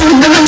Thank you.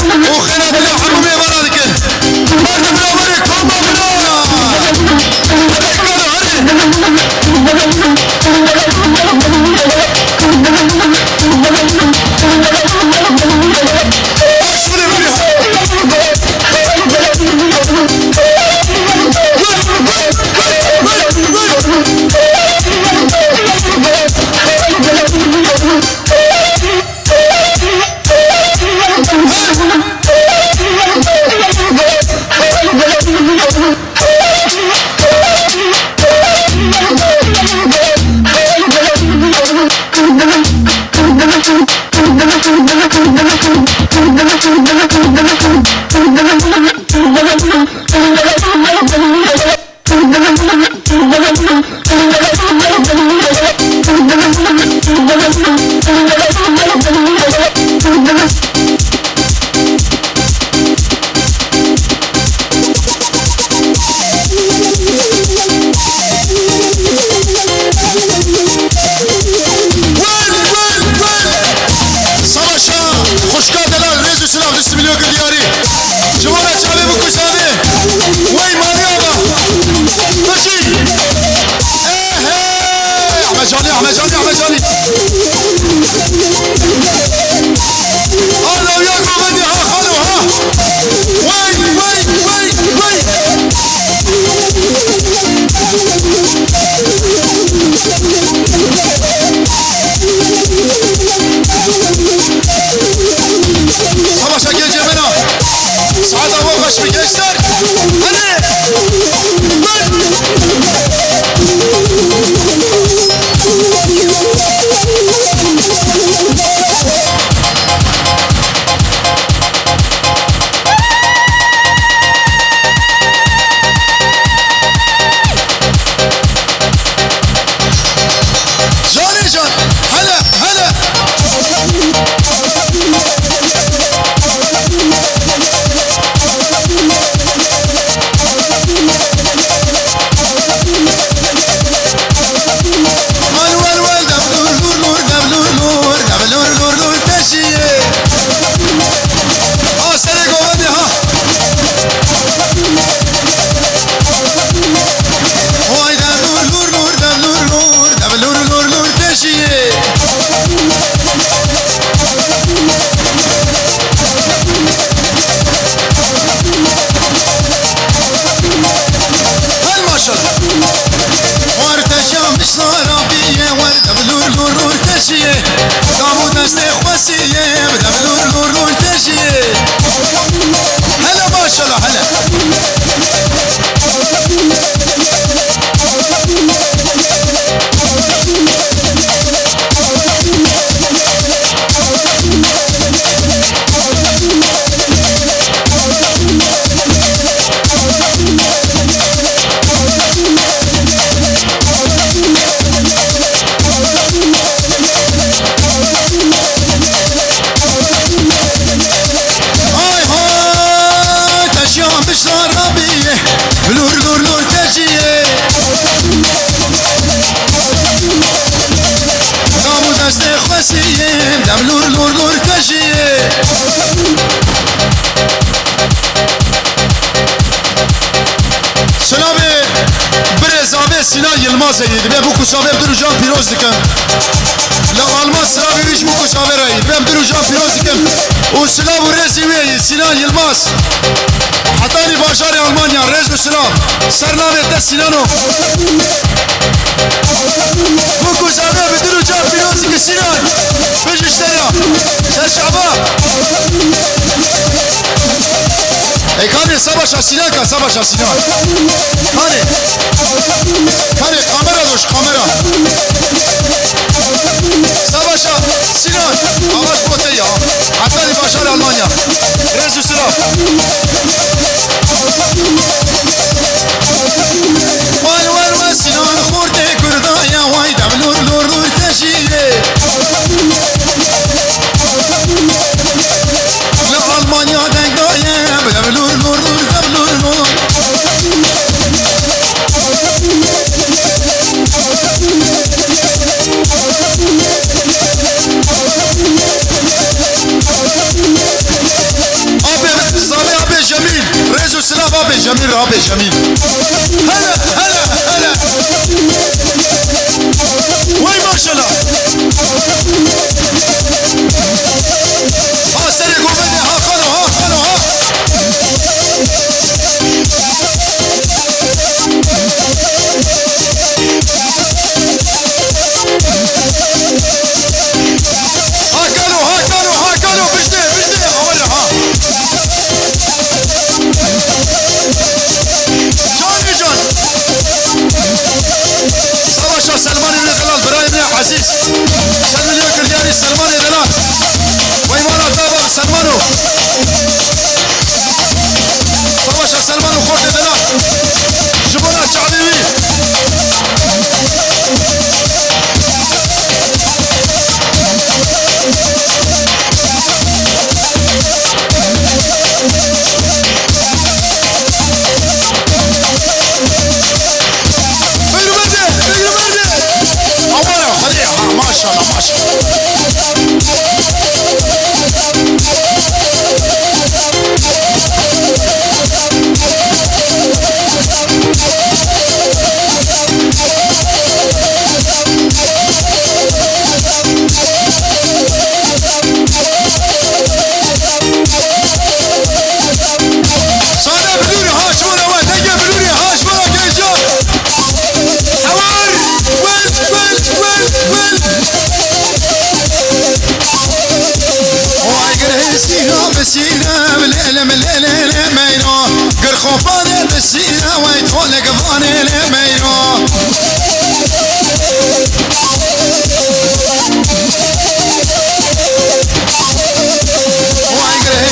Sinan Yılmaz eydi ve bu kuşaver duracağım piroz dikem. La Alman sıra biviş bu kuşaver eydi ve duracağım piroz dikem. O sıra bu rezimi Sinan Yılmaz. Hatani Başarı Almanya rezmi sıra. Sernavette Sinan'o. Bu kuşaver bir duracağım piroz dikem Sinan. Beşişler ya. Sen şaba. E kardeş savaşa Sinan ka savaşa Sinan. Yeah. خوفانه بشینه وی طول گوانه لیمیو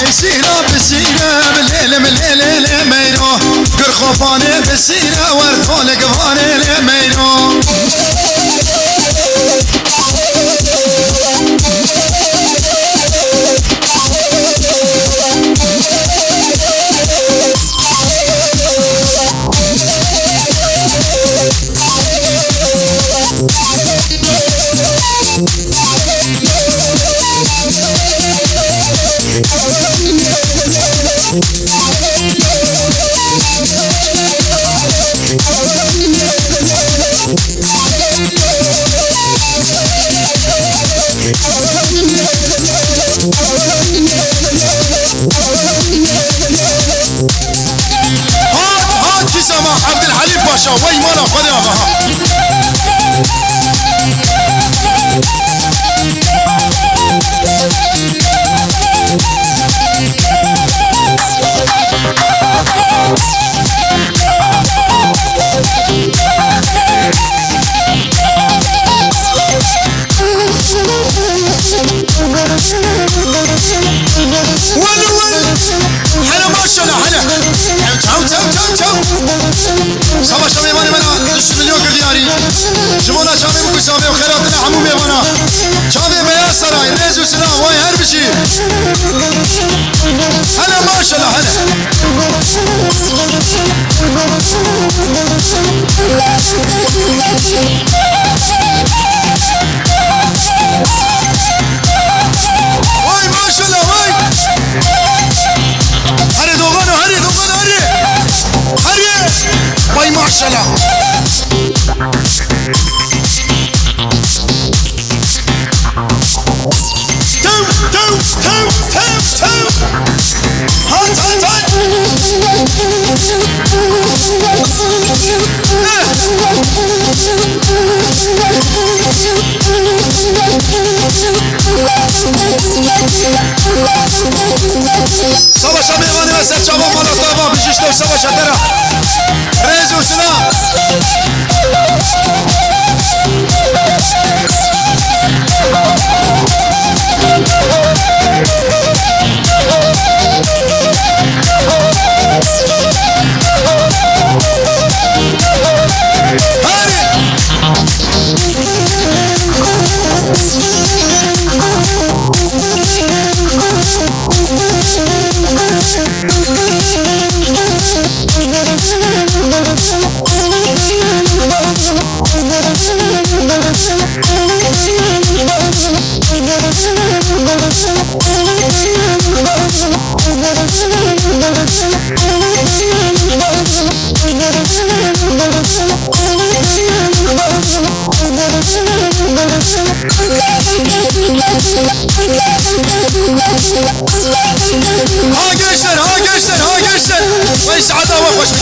بسيرة بسيرة بالليل مليل الاميرو قر خوفاني بسيرة ورثولك فاني الاميرو Kase çabuk molotova Bijiştev savaş atara Rezusuna Müzik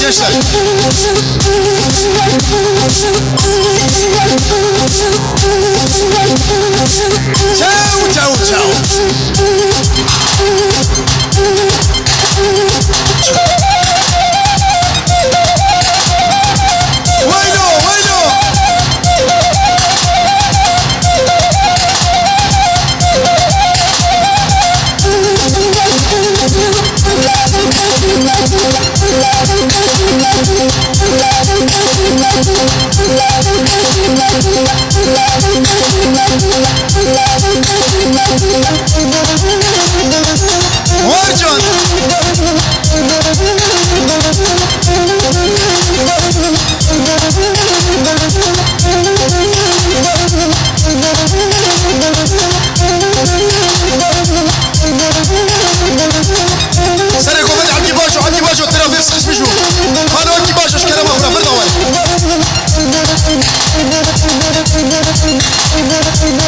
artistas. Tchau, tchau, tchau. سرقوا فتح عندي باشو عندي باشو الترافيس مش مشو خلوا عندي باشو شكرا مخرا فرنا وين Thank.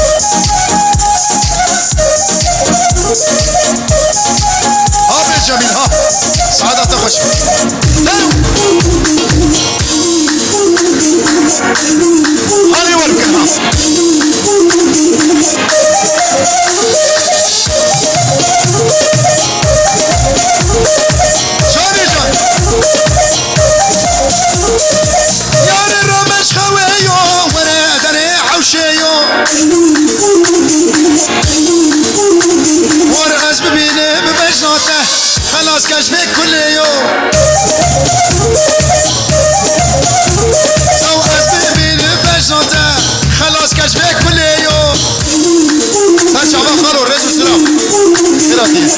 ها جميل. ها سعادة تخش. هاني يا الرمش خويو وأنا دري حوشيو خلاص كشفك كل يوم. السلام كده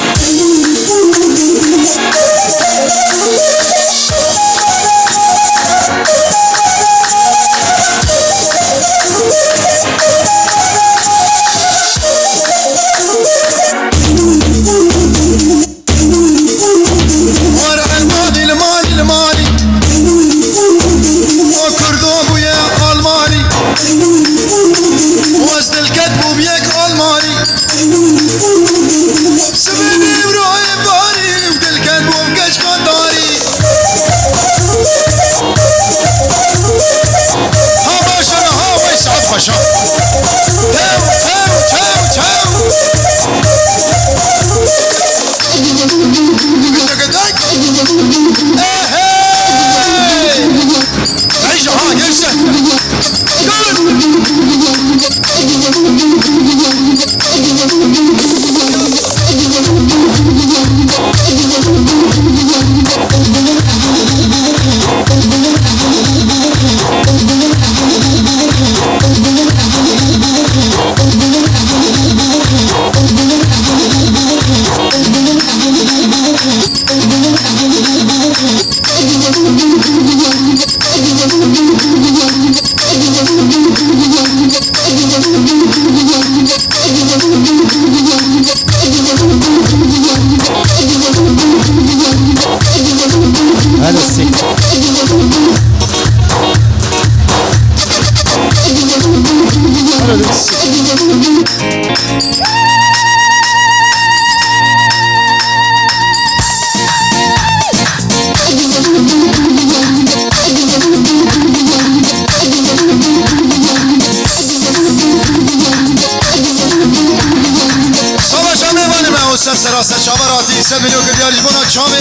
سر سر سر چه سه سر میلیون بنا چاوه.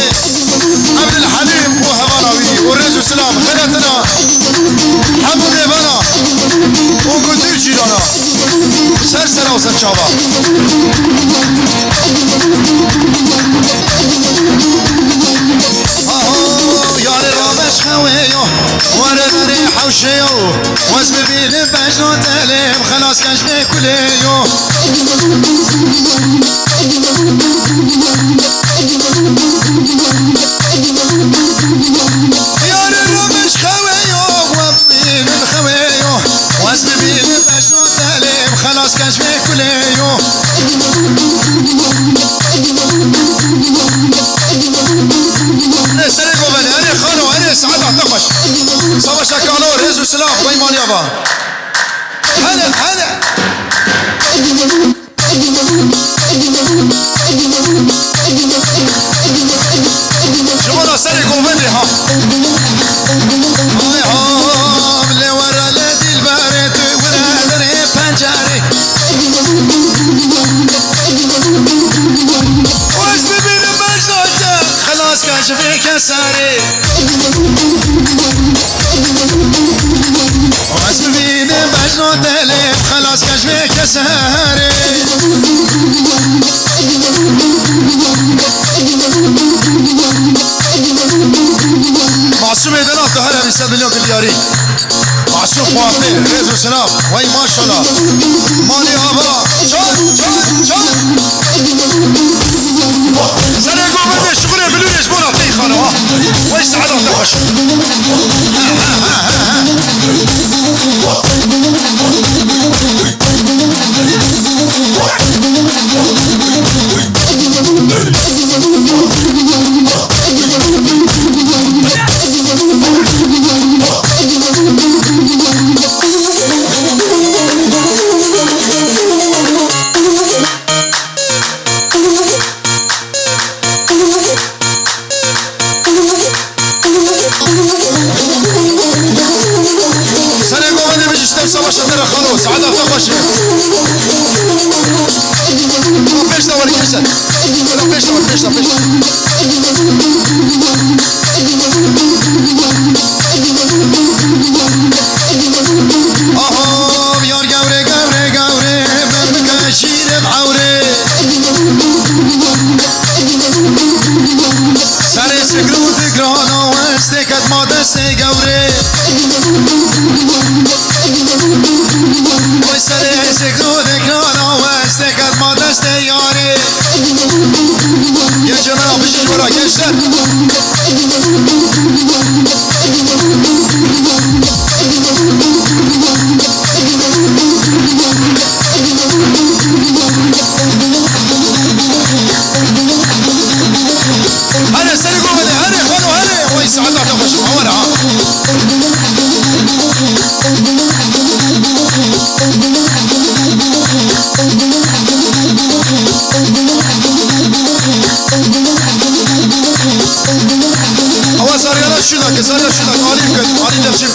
عبدالحلیم و و رز و سلام خیلتنا حمود بنا و گلتیر جیرانا. سر سراسه چاوه. خویو وره داری حوشیو وز ببینی بجنا دلیم خلاص کش بکلیو یار hacer خوافي رزق سلام وي ما Hadi nasip.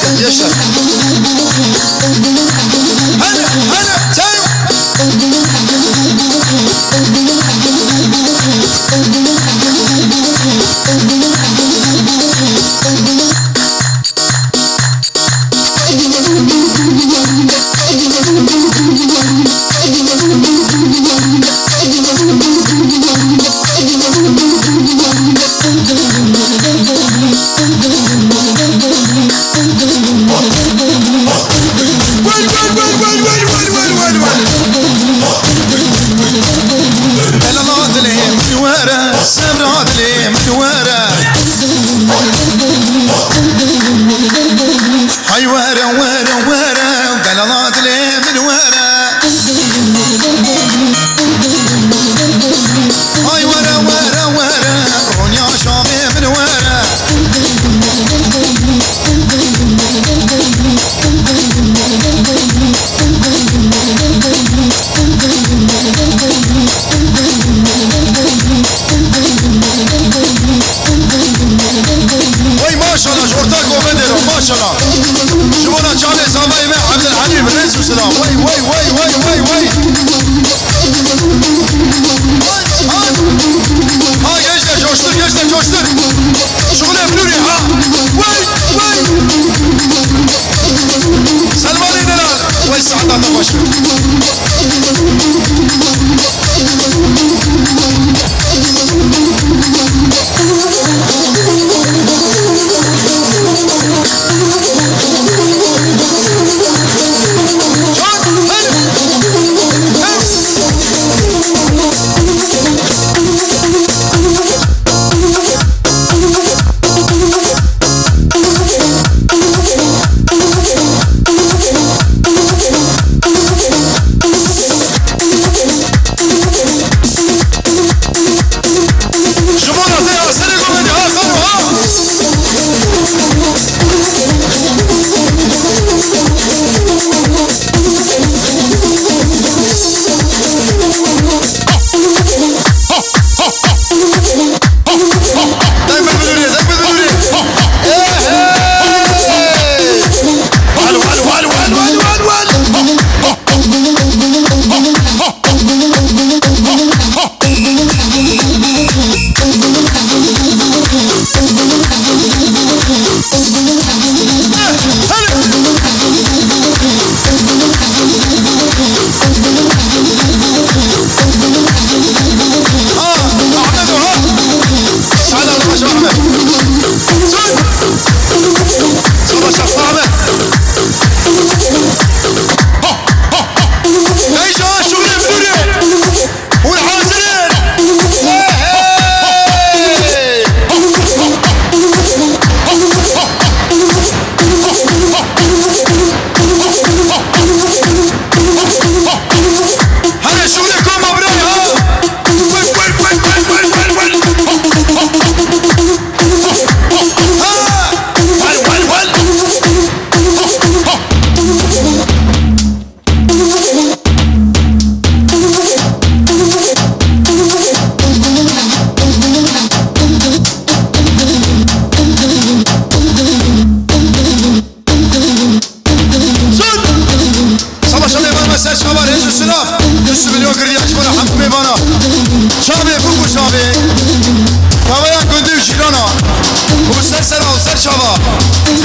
شباب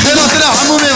خلاصنا حمومي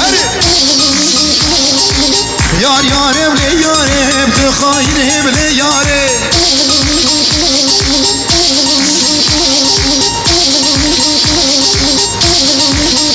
Hadi Yar yare bile yare Bile hayri bile yare Thank.